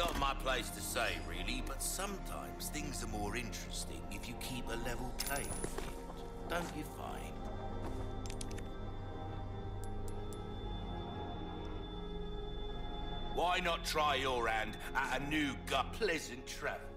not my place to say, really, but sometimes things are more interesting if you keep a level playing field. Don't you find? Why not try your hand at a new gut? Pleasant travels.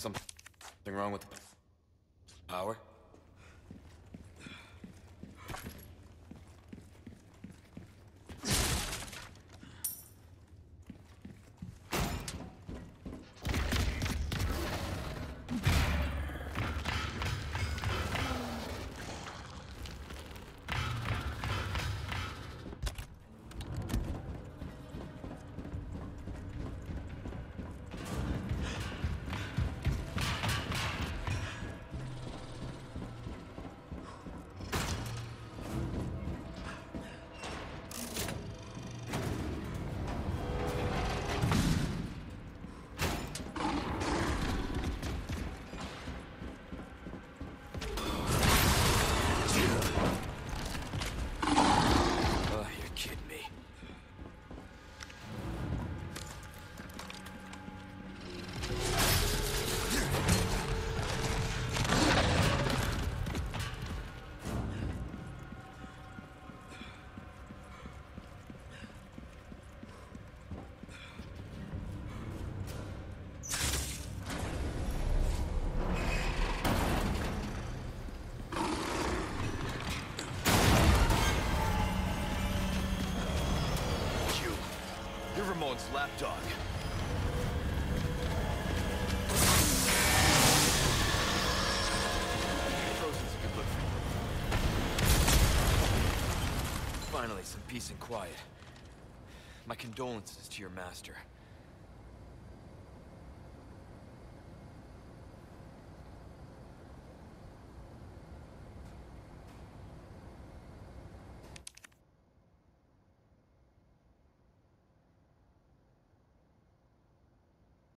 Something wrong with the power? You're Ramon's lapdog. Finally, some peace and quiet. My condolences to your master.